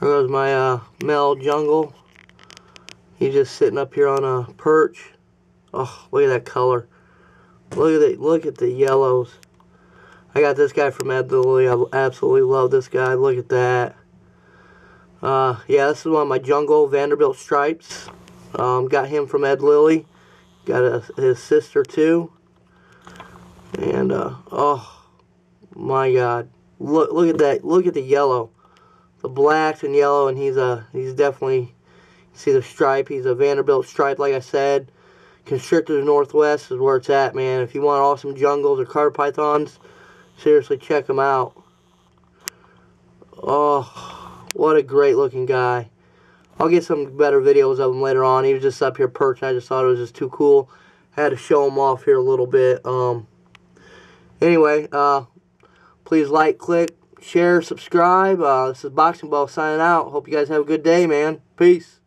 There goes my uh, male jungle. He's just sitting up here on a perch. Oh, look at that color. Look at it. Look at the yellows. I got this guy from Ed Lilly. I absolutely love this guy. Look at that. Uh, yeah, this is one of my jungle Vandevetner stripes. Um, got him from Ed Lilly. Got a, his sister too. And uh, oh my God, look look at that! Look at the yellow, the blacks and yellow, and he's a he's definitely see the stripe. He's a Vandevetner stripe, like I said. Constrictor Northwest is where it's at, man. If you want awesome jungles or carpet pythons, seriously check him out. Oh, what a great looking guy. I'll get some better videos of him later on. He was just up here perching. I just thought it was just too cool. I had to show him off here a little bit. Um, anyway, uh, please like, click, share, subscribe. Uh, this is BoxingBoa signing out. Hope you guys have a good day, man. Peace.